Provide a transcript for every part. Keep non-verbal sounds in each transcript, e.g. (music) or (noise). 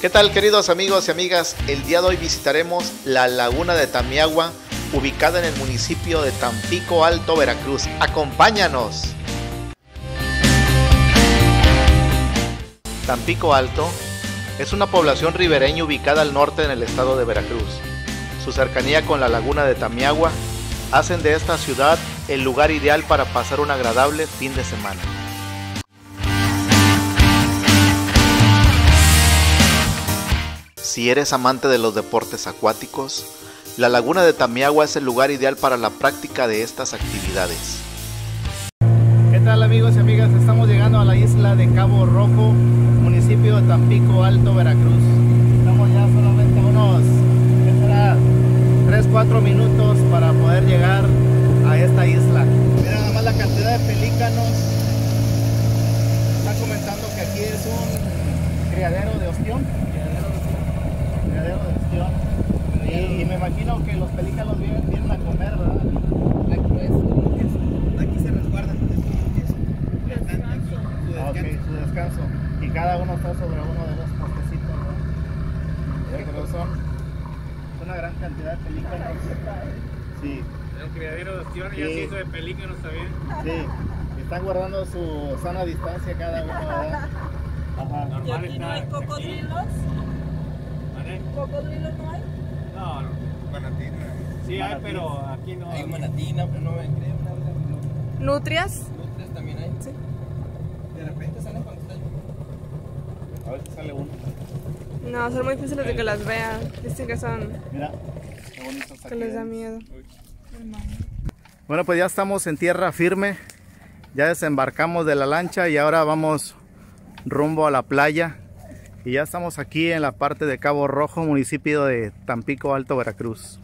¿Qué tal queridos amigos y amigas? El día de hoy visitaremos la laguna de Tamiagua, ubicada en el municipio de Tampico Alto, Veracruz. ¡Acompáñanos! Tampico Alto es una población ribereña ubicada al norte en el estado de Veracruz. Su cercanía con la laguna de Tamiagua hacen de esta ciudad el lugar ideal para pasar un agradable fin de semana. Si eres amante de los deportes acuáticos, la laguna de Tamiagua es el lugar ideal para la práctica de estas actividades. ¿Qué tal amigos y amigas? Estamos llegando a la isla de Cabo Rojo, municipio de Tampico Alto, Veracruz. Estamos ya solamente unos 3-4 minutos para poder llegar a esta isla. Mira nada más la cantidad de pelícanos. Está comentando que aquí es un criadero de ostión. Y, y me imagino que los pelícanos vienen, vienen a comer, ¿verdad? Aquí se resguardan. Ah, ok, su descanso. Y cada uno está sobre uno de los postecitos, ¿verdad? Pero son una gran cantidad de pelícanos. Sí, El criadero de ostión ya se hizo de pelícanos también. sí. Están guardando su sana distancia cada uno, ¿verdad? Ajá. ¿Y Normal aquí no hay cocodrilos? ¿Vale? ¿Cocodrilos no hay? No, no. Sí hay, pero aquí no. Hay manatí, no, pero no me creo. ¿Nutrias? Nutrias también hay. Sí. De repente salen cuando están. A ver si sale uno. No, son muy difíciles de que las vean. Dicen que son, Mira, qué bonito está que les da ¿eh? miedo. Bueno, pues ya estamos en tierra firme. Ya desembarcamos de la lancha y ahora vamos rumbo a la playa. Y ya estamos aquí en la parte de Cabo Rojo, municipio de Tampico Alto, Veracruz.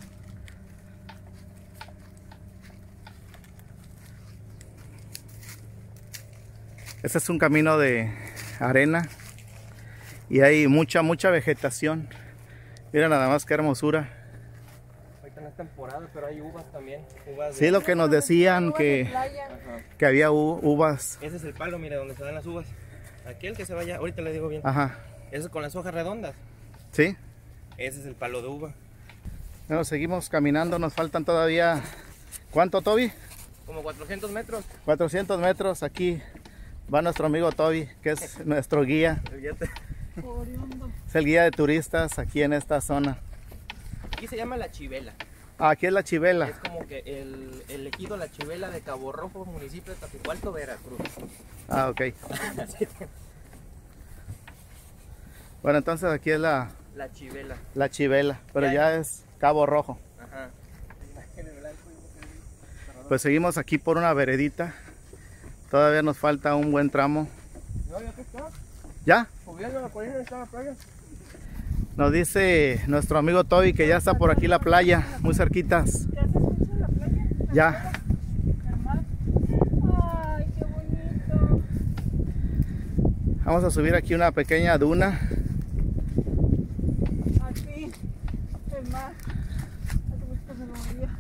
Este es un camino de arena y hay mucha, mucha vegetación. Mira nada más qué hermosura. Ahorita no es temporada, pero hay uvas también. Uvas Sí, lo que nos decían que, que había uvas. Ese es el palo, mira, donde se dan las uvas. Aquel que se vaya, ahorita le digo bien. Ajá, Ese es con las hojas redondas. sí. Ese es el palo de uva. Bueno, seguimos caminando, nos faltan todavía... ¿Cuánto, Toby? Como 400 metros. 400 metros. Aquí va nuestro amigo Toby, que es (laughs) nuestro guía. Es el guía de turistas aquí en esta zona. Aquí se llama la chivela. Ah, aquí es la Chivela. Es como que el, el ejido La Chivela de Cabo Rojo, municipio de Tapico Alto, Veracruz. Ah, ok. (laughs) Bueno, entonces aquí es la, La chivela. la Chivela, pero ya es Cabo Rojo. Ajá. Pues seguimos aquí por una veredita. Todavía nos falta un buen tramo. Ya que está. ¿Ya? Subiendo la colina está la playa. Nos dice nuestro amigo Toby que ya está por aquí la playa, muy cerquitas. ¿Ya se escucha la playa? Ya. ¿El mar? Ay, qué bonito. Vamos a subir aquí una pequeña duna. Aquí, el mar. Hace mucho que se me moría.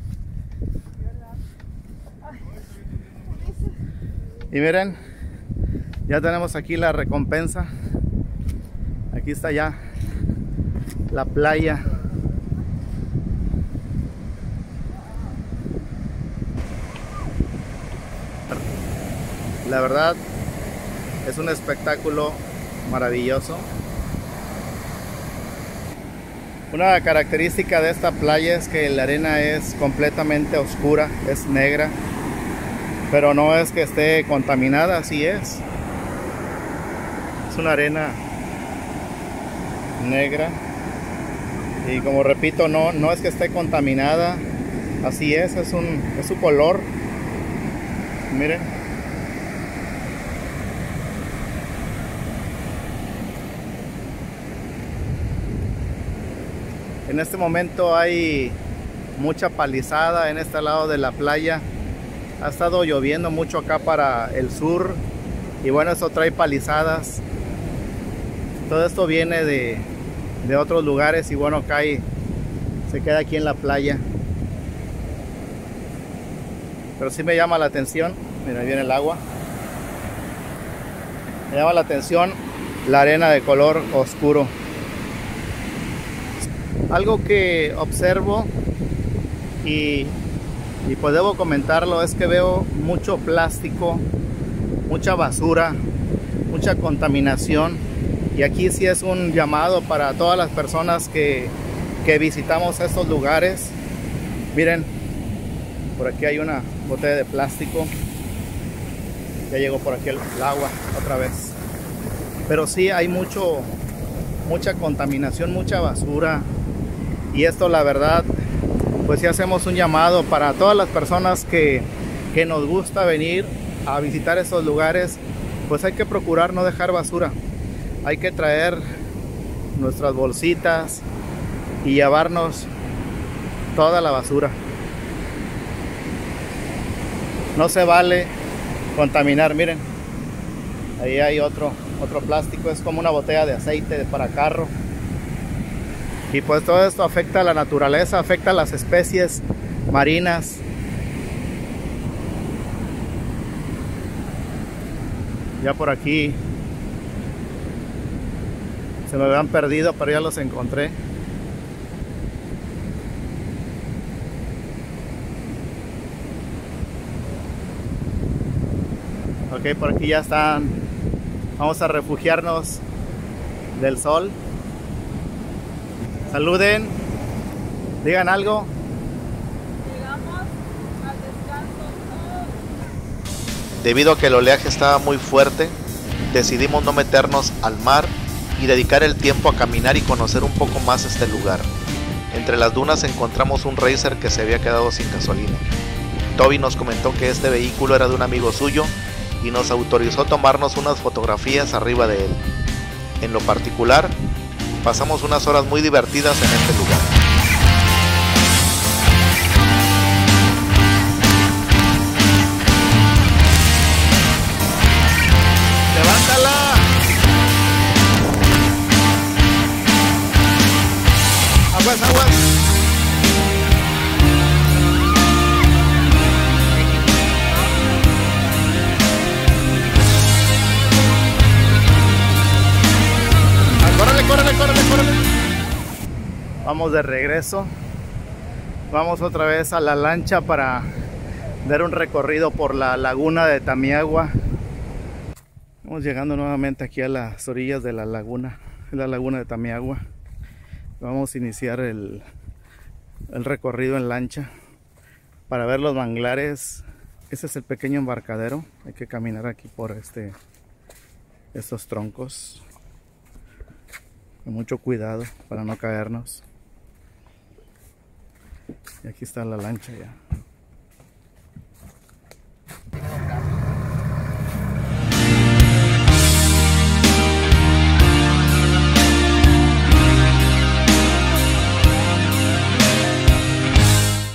¿Verdad? Ay, Ulises. Y miren, ya tenemos aquí la recompensa. Aquí está ya la playa. La verdad es un espectáculo maravilloso. Una característica de esta playa es que la arena es completamente oscura, es negra. Pero no es que esté contaminada, así es. Es una arena negra. Y como repito, no, no es que esté contaminada, así es, es, un, es su color. Miren. En este momento hay mucha palizada en este lado de la playa. Ha estado lloviendo mucho acá para el sur y bueno, eso trae palizadas. Todo esto viene de, de otros lugares y bueno, cae, se queda aquí en la playa. Pero sí me llama la atención, mira, ahí viene el agua. Me llama la atención la arena de color oscuro. algo que observo y, y pues debo comentarlo es que veo mucho plástico, mucha basura, mucha contaminación y aquí sí es un llamado para todas las personas que, que visitamos estos lugares. Miren, por aquí hay una botella de plástico. Ya llegó por aquí el, el agua otra vez. Pero sí hay mucho, mucha contaminación, mucha basura. Y esto la verdad, pues sí hacemos un llamado para todas las personas que, que nos gusta venir a visitar estos lugares. Pues hay que procurar no dejar basura. Hay que traer nuestras bolsitas y llevarnos toda la basura. No se vale contaminar, miren. Ahí hay otro, otro plástico, es como una botella de aceite para carro. Y pues todo esto afecta a la naturaleza, afecta a las especies marinas. Ya por aquí se me habían perdido, pero ya los encontré. Ok, por aquí ya están. Vamos a refugiarnos del sol. Saluden. Digan algo. Llegamos al descanso Debido a que el oleaje estaba muy fuerte, decidimos no meternos al mar y dedicar el tiempo a caminar y conocer un poco más este lugar. Entre las dunas encontramos un racer que se había quedado sin gasolina. Toby nos comentó que este vehículo era de un amigo suyo y nos autorizó tomarnos unas fotografías arriba de él. En lo particular, pasamos unas horas muy divertidas en este lugar. ¡Levántala! Aguas, aguas. Vamos de regreso. Vamos otra vez a la lancha para dar un recorrido por la laguna de Tamiagua. Vamos llegando nuevamente aquí a las orillas de la laguna, la laguna de Tamiagua. Vamos a iniciar el, el recorrido en lancha para ver los manglares. Ese es el pequeño embarcadero. Hay que caminar aquí por este estos troncos. Con mucho cuidado para no caernos. Y aquí está la lancha ya.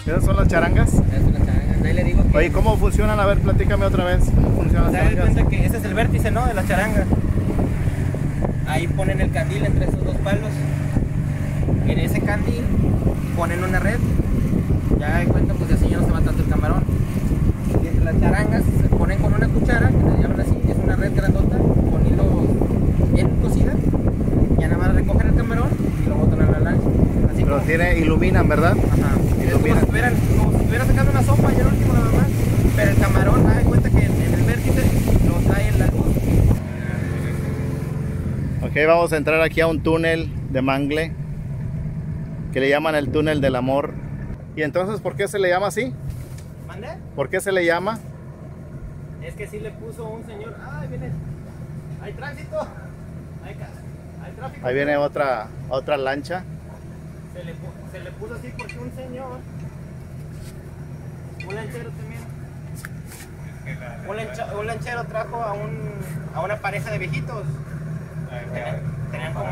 ¿Esas son las charangas? Ahí le digo que. Oye, ¿cómo funcionan? A ver, platícame otra vez. ¿Cómo funcionan ¿Se las dan charangas? cuenta que ese es el vértice, ¿no? De la charanga. Ahí ponen el candil entre esos dos palos. En ese candil ponen una red. Ya de cuenta, pues así ya no se va tanto el camarón. Y las charangas se ponen con una cuchara, que le llaman así, es una red grandota, con hilos bien cosida. Ya nada más recogen el camarón y lo botan a la lancha. Así Pero como- tiene, iluminan, ¿verdad? Ajá. Es como si como si estuvieran sacando una sopa y el último nada más. Pero el camarón, da cuenta que en el vértice lo trae en la luz. Ok, vamos a entrar aquí a un túnel de mangle que le llaman el túnel del amor. ¿Y entonces por qué se le llama así? ¿Mande? ¿Por qué se le llama? Es que sí le puso un señor. ¡Ay, viene! ¡Hay tránsito! ¡Hay, hay tráfico! Ahí viene otra, otra lancha. Se le, pu- se le puso así porque un señor. Un lanchero también. Un, lancha- un lanchero trajo a, un, a una pareja de viejitos. Tenían, tenían como.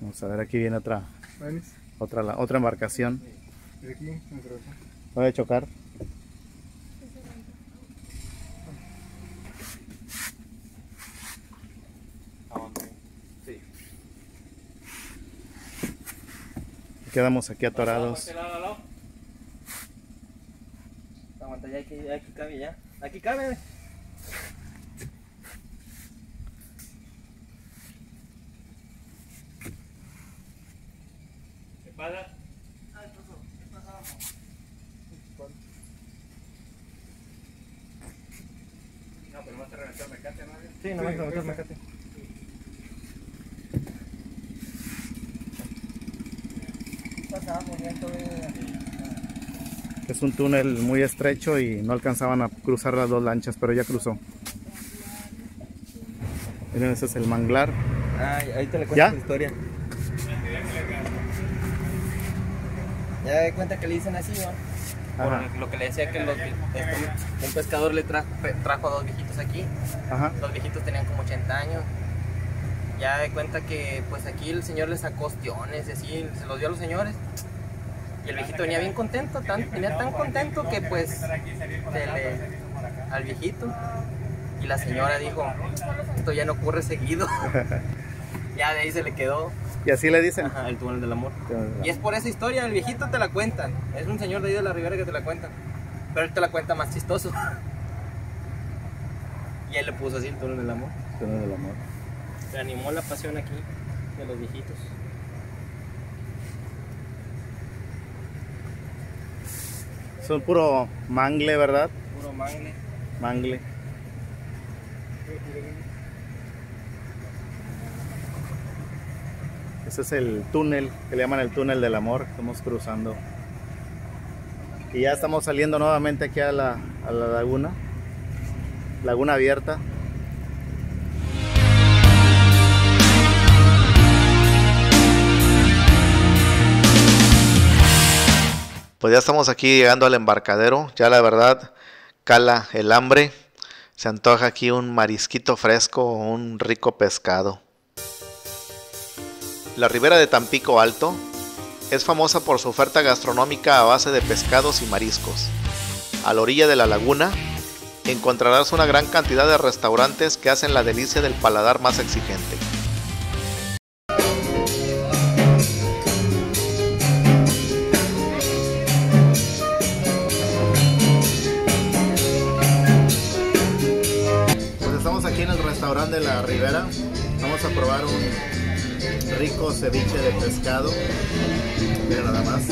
Vamos a ver, aquí viene otra, otra, la- otra embarcación. Puede chocar. quedamos aquí atorados. Ya aquí, cabe ya. Aquí cabe. ¿Qué pasa? Ah, no, pero más te regresó al mecate, ¿no? Sí, no, más te regresó al mecate. Pasábamos bien todavía. Es un túnel muy estrecho y no alcanzaban a cruzar las dos lanchas, pero ya cruzó. Miren, ese es el manglar. Ay, ahí te le cuento la historia. Ya de cuenta que le dicen así, ¿no? Por lo que le decía que los, este, un pescador le trajo, trajo a dos viejitos aquí. Ajá. Los viejitos tenían como 80 años. Ya de cuenta que pues aquí el señor les sacó ostiones y así, se los dio a los señores. Y el viejito venía bien contento, tan, venía tan contento que pues se le, al viejito. Y la señora dijo, esto ya no ocurre seguido. (laughs) ya de ahí se le quedó Y así le dicen. ajá, el túnel del amor. Y es por esa historia, el viejito te la cuenta. Es un señor de ahí de la Ribera que te la cuenta. Pero él te la cuenta más chistoso. (laughs) Y él le puso así el túnel del amor. Túnel del amor. Se animó la pasión aquí de los viejitos. Son puro mangle, ¿verdad? Puro mangle. Mangle. Ese es el túnel, que le llaman el túnel del amor. Estamos cruzando. Y ya estamos saliendo nuevamente aquí a la, a la laguna. Laguna abierta. Pues ya estamos aquí llegando al embarcadero. Ya la verdad, cala el hambre. Se antoja aquí un marisquito fresco o un rico pescado. La ribera de Tampico Alto es famosa por su oferta gastronómica a base de pescados y mariscos. A la orilla de la laguna encontrarás una gran cantidad de restaurantes que hacen la delicia del paladar más exigente. Restaurante de la Ribera. Vamos a probar un rico ceviche de pescado. Mira nada más.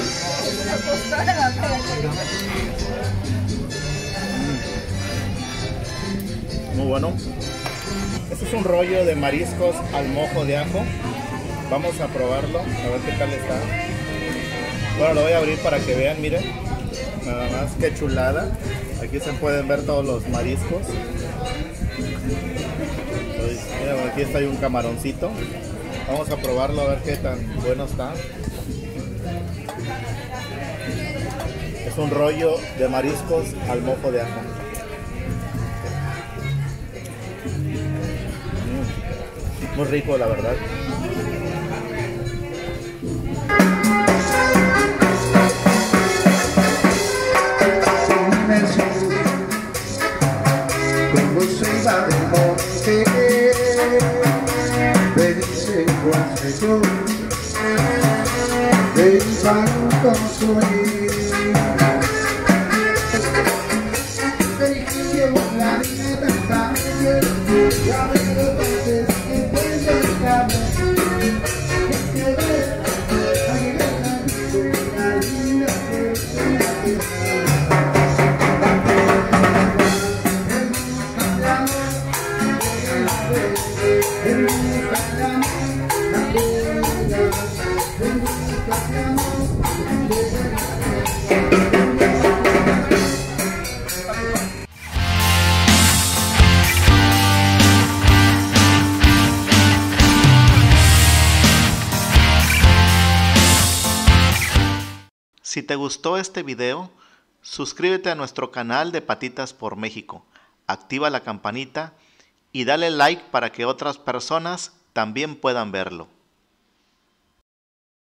Muy bueno. Este es un rollo de mariscos al mojo de ajo. Vamos a probarlo, a ver qué tal está. Bueno, lo voy a abrir para que vean, miren. Nada más, qué chulada. Aquí se pueden ver todos los mariscos. Aquí está hay un camaroncito. Vamos a probarlo a ver qué tan bueno está. Es un rollo de mariscos al mojo de ajo. Mm, Muy rico, la verdad. I'm going to te gustó este video, suscríbete a nuestro canal de Patitas por México, activa la campanita y dale like para que otras personas también puedan verlo.